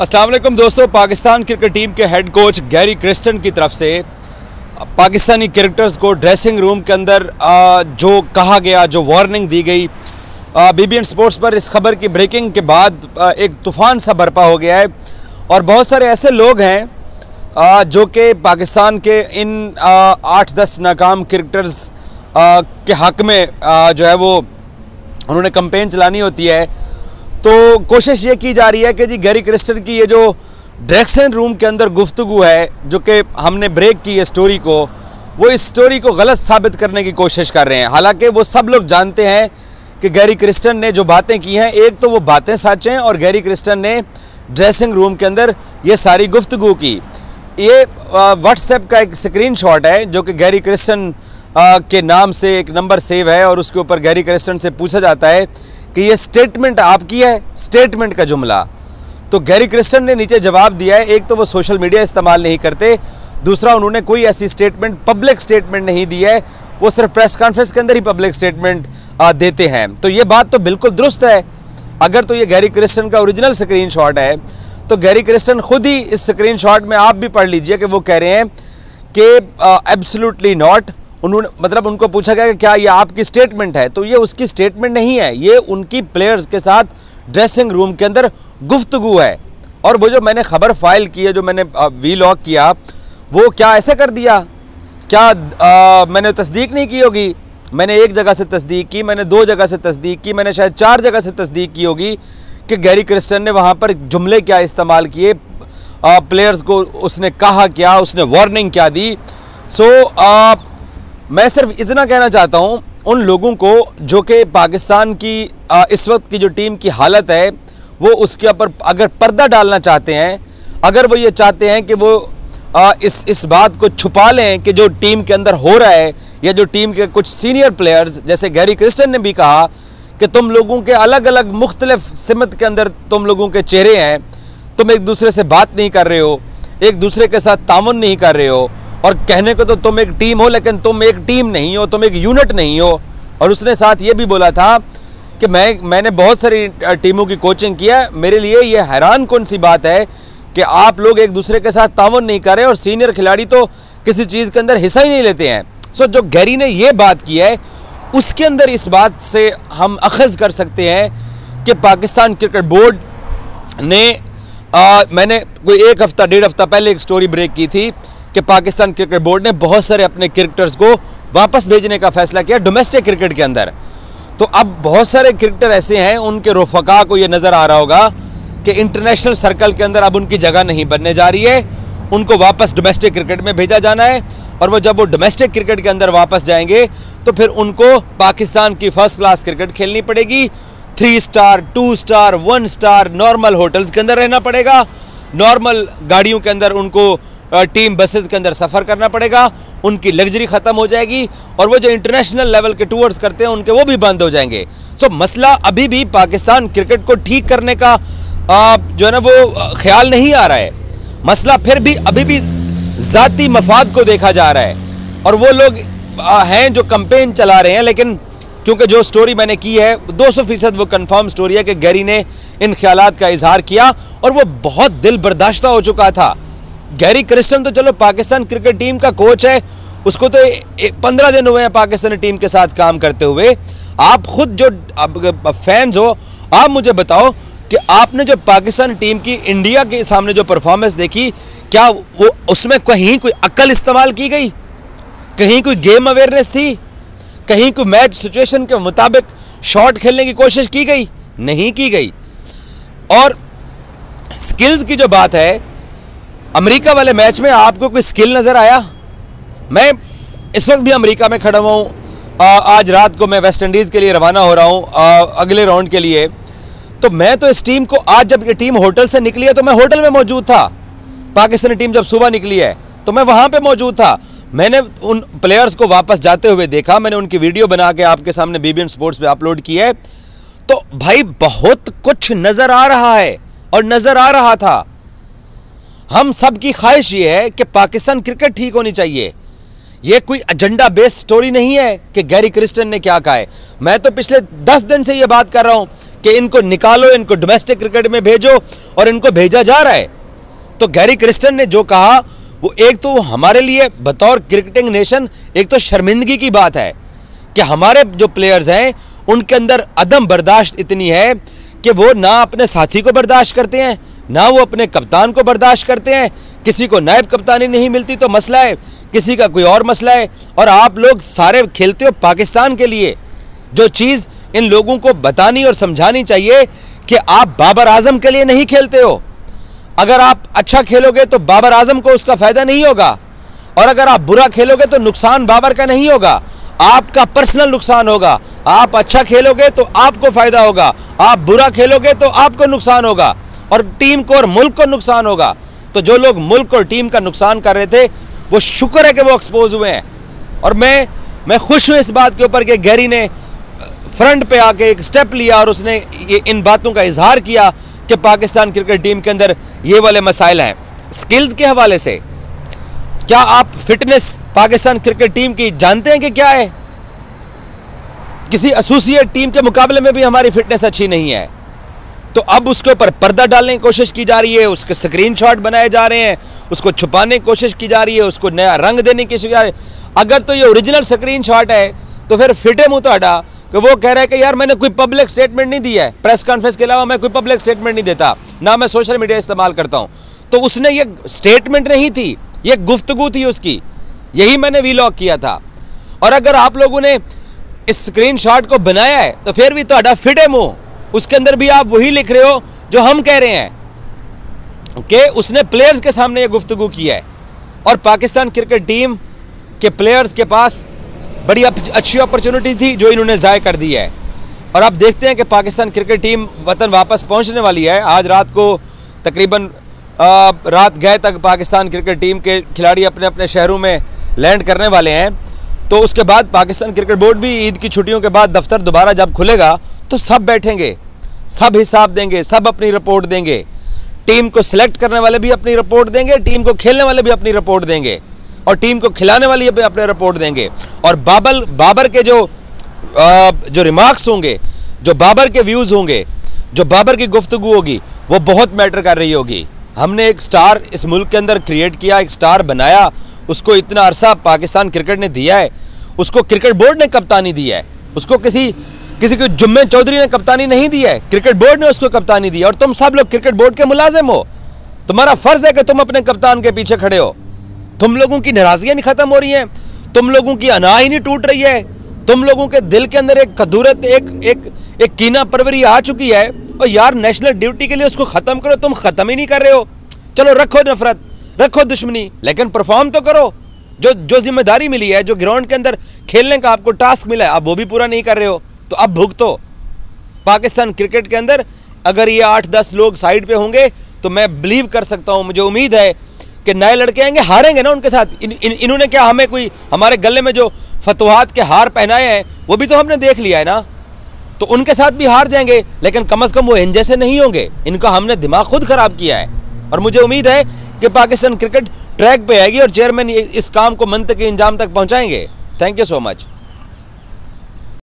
असलम दोस्तों, Pakistan cricket team के head coach Gary Kirsten की तरफ़ से पाकिस्तानी क्रिकेटर्स को ड्रेसिंग रूम के अंदर जो कहा गया, जो वार्निंग दी गई बीबीएन स्पोर्ट्स पर इस खबर की ब्रेकिंग के बाद एक तूफ़ान सा बर्पा हो गया है और बहुत सारे ऐसे लोग हैं जो कि पाकिस्तान के इन आठ दस नाकाम क्रिकेटर्स के हक में जो है वो उन्होंने कंपेन चलानी होती है। तो कोशिश ये की जा रही है कि जी गैरी क्रिस्टन की ये जो ड्रेक्सन रूम के अंदर गुफ्तु है, जो कि हमने ब्रेक की है स्टोरी को, वो इस स्टोरी को गलत साबित करने की कोशिश कर रहे हैं। हालाँकि वो सब लोग जानते हैं कि गैरी क्रिस्टन ने जो बातें की हैं, एक तो वो बातें सच हैं और गैरी क्रिस्टन ने ड्रेसिंग रूम के अंदर ये सारी गुफ्तु की। ये व्हाट्सएप का एक स्क्रीन शॉट है, जो कि गैरी क्रिस्टन के नाम से एक नंबर सेव है और उसके ऊपर गैरी क्रिस्टन से पूछा जाता है कि ये स्टेटमेंट आपकी है स्टेटमेंट का जुमला। तो गैरी क्रिस्टन ने नीचे जवाब दिया है, एक तो वो सोशल मीडिया इस्तेमाल नहीं करते, दूसरा उन्होंने कोई ऐसी स्टेटमेंट पब्लिक स्टेटमेंट नहीं दी है, वो सिर्फ़ प्रेस कॉन्फ्रेंस के अंदर ही पब्लिक स्टेटमेंट देते हैं। तो ये बात तो बिल्कुल दुरुस्त है। अगर तो ये गैरी क्रिस्टन का ओरिजिनल स्क्रीन शॉट है तो गैरी क्रिस्टन खुद ही इस स्क्रीन शॉट में आप भी पढ़ लीजिए कि वो कह रहे हैं कि एब्सोल्युटली नॉट उन्होंने मतलब उनको पूछा गया कि क्या ये आपकी स्टेटमेंट है? तो ये उसकी स्टेटमेंट नहीं है ये उनकी प्लेयर्स के साथ ड्रेसिंग रूम के अंदर गुफ्तगु है। और वो जो मैंने खबर फ़ाइल की है जो मैंने वी लॉक किया वो क्या ऐसे कर दिया? क्या आ, मैंने तस्दीक नहीं की होगी? मैंने एक जगह से तस्दीक की मैंने दो जगह से तस्दीक की मैंने शायद चार जगह से तस्दीक की होगी कि गैरी क्रिस्टन ने वहाँ पर जुमले क्या इस्तेमाल किए प्लेयर्स को उसने कहा क्या उसने वार्निंग क्या दी। सो so, मैं सिर्फ़ इतना कहना चाहता हूँ, उन लोगों को जो कि पाकिस्तान की इस वक्त की जो टीम की हालत है, वो उसके ऊपर अगर पर्दा डालना चाहते हैं, अगर वो ये चाहते हैं कि वो इस इस बात को छुपा लें कि जो टीम के अंदर हो रहा है, या जो टीम के कुछ सीनियर प्लेयर्स, जैसे गैरी क्रिस्टन ने भी कहा कि तुम लोगों के अलग अलग मुख्तलिफ़ सिमत के अंदर तुम लोगों के चेहरे हैं, तुम एक दूसरे से बात नहीं कर रहे हो, एक दूसरे के साथ ताउन नहीं कर रहे हो और कहने को तो तुम एक टीम हो लेकिन तुम एक टीम नहीं हो तुम एक यूनिट नहीं हो। और उसने साथ ये भी बोला था कि मैं मैंने बहुत सारी टीमों की कोचिंग किया मेरे लिए ये हैरान कौन सी बात है कि आप लोग एक दूसरे के साथ तावन नहीं करें और सीनियर खिलाड़ी तो किसी चीज़ के अंदर हिस्सा ही नहीं लेते हैं। सो जो गैरी ने ये बात की है उसके अंदर इस बात से हम अखज़ कर सकते हैं कि पाकिस्तान क्रिकेट बोर्ड ने आ, मैंने कोई एक हफ़्ता डेढ़ हफ़्ता पहले एक स्टोरी ब्रेक की थी कि पाकिस्तान क्रिकेट बोर्ड ने बहुत सारे अपने क्रिकेटर्स को वापस भेजने का फैसला किया डोमेस्टिक क्रिकेट के अंदर। तो अब बहुत सारे क्रिकेटर ऐसे हैं, उनके रोफका को ये नज़र आ रहा होगा कि इंटरनेशनल सर्कल के अंदर अब उनकी जगह नहीं बनने जा रही है। उनको वापस डोमेस्टिक क्रिकेट में भेजा जाना है और वो जब वो डोमेस्टिक क्रिकेट के अंदर वापस जाएँगे तो फिर उनको पाकिस्तान की फ़र्स्ट क्लास क्रिकेट खेलनी पड़ेगी। Three star two star one star normal hotels के अंदर रहना पड़ेगा। नॉर्मल गाड़ियों के अंदर उनको टीम बसेस के अंदर सफ़र करना पड़ेगा, उनकी लग्जरी ख़त्म हो जाएगी और वो जो इंटरनेशनल लेवल के टूर्स करते हैं, उनके वो भी बंद हो जाएँगे। सो मसला अभी भी पाकिस्तान क्रिकेट को ठीक करने का जो है ना, वो ख्याल नहीं आ रहा है। मसला फिर भी अभी भी ज़ाती मफाद को देखा जा रहा है। और वो लोग हैं जो कंपेन चला रहे हैं, लेकिन क्योंकि जो स्टोरी मैंने की है 200 फ़ीसद वो कंफर्म स्टोरी है कि गैरी ने इन ख्याल का इजहार किया, और वो बहुत दिल बर्दाश्त हो चुका था। गैरी क्रिस्टन तो चलो पाकिस्तान क्रिकेट टीम का कोच है। उसको तो पंद्रह दिन हुए हैं पाकिस्तानी टीम के साथ काम करते हुए। आप खुद जो फैंस हो, आप मुझे बताओ कि आपने जो पाकिस्तान टीम की इंडिया के सामने जो परफॉर्मेंस देखी, क्या वो उसमें कहीं कोई अक्ल इस्तेमाल की गई? कहीं कोई गेम अवेयरनेस थी? कहीं कोई मैच सिचुएशन के मुताबिक शॉट खेलने की कोशिश की गई? नहीं की गई। और स्किल्स की जो बात है अमेरिका वाले मैच में आपको कोई स्किल नज़र आया? मैं इस वक्त भी अमेरिका में खड़ा हुआ हूँ आज रात को मैं वेस्ट इंडीज़ के लिए रवाना हो रहा हूँ अगले राउंड के लिए। तो मैं तो इस टीम को आज जब ये टीम होटल से निकली है तो मैं होटल में मौजूद था। पाकिस्तानी टीम जब सुबह निकली है तो मैं वहाँ पे मौजूद था। मैंने उन प्लेयर्स को वापस जाते हुए देखा, मैंने उनकी वीडियो बना के आपके सामने बीबीएन स्पोर्ट्स पे अपलोड की है। तो भाई, बहुत कुछ नज़र आ रहा है, और नज़र आ रहा था। हम सब की ख्वाहिश ये है कि पाकिस्तान क्रिकेट ठीक होनी चाहिए। ये कोई एजेंडा बेस्ड स्टोरी नहीं है कि गैरी क्रिस्टन ने क्या कहा है। मैं तो पिछले दस दिन से ये बात कर रहा हूँ कि इनको निकालो, इनको डोमेस्टिक क्रिकेट में भेजो और इनको भेजा जा रहा है। तो गैरी क्रिस्टन ने जो कहा, वो एक तो हमारे लिए बतौर क्रिकेटिंग नेशन एक तो शर्मिंदगी की बात है कि हमारे जो प्लेयर्स हैं, उनके अंदर अदम बर्दाश्त इतनी है कि वो ना अपने साथी को बर्दाश्त करते हैं ना वो अपने कप्तान को बर्दाश्त करते हैं। किसी को नायब कप्तानी नहीं मिलती तो मसला है। किसी का कोई और मसला है। और आप लोग सारे खेलते हो पाकिस्तान के लिए। जो चीज़ इन लोगों को बतानी और समझानी चाहिए कि आप बाबर आज़म के लिए नहीं खेलते हो। अगर आप अच्छा खेलोगे तो बाबर आज़म को उसका फ़ायदा नहीं होगा। और अगर आप बुरा खेलोगे तो नुकसान बाबर का नहीं होगा। आपका पर्सनल नुकसान होगा। आप अच्छा खेलोगे तो आपको फ़ायदा होगा। आप बुरा खेलोगे तो आपको नुकसान होगा। और टीम को और मुल्क को नुकसान होगा। तो जो लोग मुल्क और टीम का नुकसान कर रहे थे, वो शुक्र है कि वो एक्सपोज हुए हैं। और मैं मैं खुश हूँ इस बात के ऊपर कि गैरी ने फ्रंट पे आके एक स्टेप लिया और उसने ये, इन बातों का इजहार किया कि पाकिस्तान क्रिकेट टीम के अंदर ये वाले मसाइल हैं। स्किल्स के हवाले से, क्या आप फिटनेस पाकिस्तान क्रिकेट टीम की जानते हैं कि क्या है? किसी एसोसिएट टीम के मुकाबले में भी हमारी फिटनेस अच्छी नहीं है। तो अब उसके ऊपर पर्दा डालने की कोशिश की जा रही है, उसके स्क्रीन शॉट बनाए जा रहे हैं, उसको छुपाने की कोशिश की जा रही है, उसको नया रंग देने की कोशिश अगर तो ये ओरिजिनल स्क्रीन शॉट है तो फिर फिटे मुँह तो हटा, कि वो कह रहा है कि यार मैंने कोई पब्लिक स्टेटमेंट नहीं दिया है। प्रेस कॉन्फ्रेंस के अलावा मैं कोई पब्लिक स्टेटमेंट नहीं देता, ना मैं सोशल मीडिया इस्तेमाल करता हूँ। तो उसने ये स्टेटमेंट नहीं थी, ये गुफ्तगु थी उसकी, यही मैंने वीलॉग किया था। और अगर आप लोगों ने इस स्क्रीन शॉट को बनाया है तो फिर भी तो फिटे मुँह। उसके अंदर भी आप वही लिख रहे हो जो हम कह रहे हैं। कि उसने प्लेयर्स के सामने ये गुफ्तगु की है। और पाकिस्तान क्रिकेट टीम के प्लेयर्स के पास बड़ी अच्छी अपॉर्चुनिटी थी जो इन्होंने ज़ाय कर दी है। और आप देखते हैं कि पाकिस्तान क्रिकेट टीम वतन वापस पहुँचने वाली है। आज रात को तकरीबन रात गए तक पाकिस्तान क्रिकेट टीम के खिलाड़ी अपने अपने शहरों में लैंड करने वाले हैं। तो उसके बाद पाकिस्तान क्रिकेट बोर्ड भी ईद की छुट्टियों के बाद दफ्तर दोबारा जब खुलेगा तो सब बैठेंगे सब हिसाब देंगे सब अपनी रिपोर्ट देंगे। टीम को सिलेक्ट करने वाले भी अपनी रिपोर्ट देंगे टीम को खेलने वाले भी अपनी रिपोर्ट देंगे और टीम को खिलाने वाले भी अपने रिपोर्ट देंगे। और बाबल बाबर के जो आ, जो रिमार्क्स होंगे जो बाबर के व्यूज़ होंगे जो बाबर की गुफ्तु होगी वो बहुत मैटर कर रही होगी। हमने एक स्टार इस मुल्क के अंदर क्रिएट किया एक स्टार बनाया उसको इतना अरसा पाकिस्तान क्रिकेट ने दिया है, उसको क्रिकेट बोर्ड ने कप्तानी दी है, उसको किसी किसी को जुम्मे चौधरी ने कप्तानी नहीं दी है, क्रिकेट बोर्ड ने उसको कप्तानी दी और तुम सब लोग क्रिकेट बोर्ड के मुलाजिम हो। तुम्हारा फ़र्ज़ है कि तुम अपने कप्तान के पीछे खड़े हो। तुम लोगों की नाराजगियाँ नहीं खत्म हो रही हैं, तुम लोगों की अना ही नहीं टूट रही है, तुम लोगों के दिल के अंदर एक कदूरत, एक एक एक कीना परवरी आ चुकी है, और यार नेशनल ड्यूटी के लिए उसको ख़त्म करो, तुम ख़त्म ही नहीं कर रहे हो। चलो रखो नफरत। रखो दुश्मनी। लेकिन परफॉर्म तो करो। जो जो ज़िम्मेदारी मिली है जो ग्राउंड के अंदर खेलने का आपको टास्क मिला है आप वो भी पूरा नहीं कर रहे हो तो अब भुगतो। पाकिस्तान क्रिकेट के अंदर अगर ये आठ दस लोग साइड पे होंगे तो मैं बिलीव कर सकता हूँ मुझे उम्मीद है कि नए लड़के आएँगे हारेंगे ना उनके साथ। इन, इन, इन्होंने क्या हमें कोई हमारे गले में जो फतवाहत के हार पहनाए हैं वो भी तो हमने देख लिया है ना? तो उनके साथ भी हार जाएँगे लेकिन कम अज़ कम वो इन जैसे नहीं होंगे। इनका हमने दिमाग खुद ख़राब किया है। और मुझे उम्मीद है कि पाकिस्तान क्रिकेट ट्रैक पे आएगी और चेयरमैन इस काम को मंत के इंजाम तक पहुंचाएँगे। Thank you so much